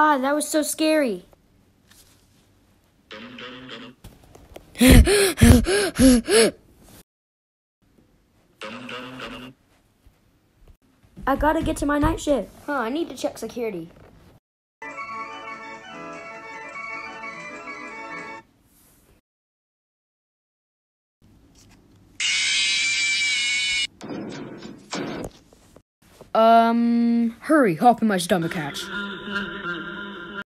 Ah, that was so scary. I gotta get to my night shift. Huh, I need to check security. Um, hurry, hop in my stomach hatch.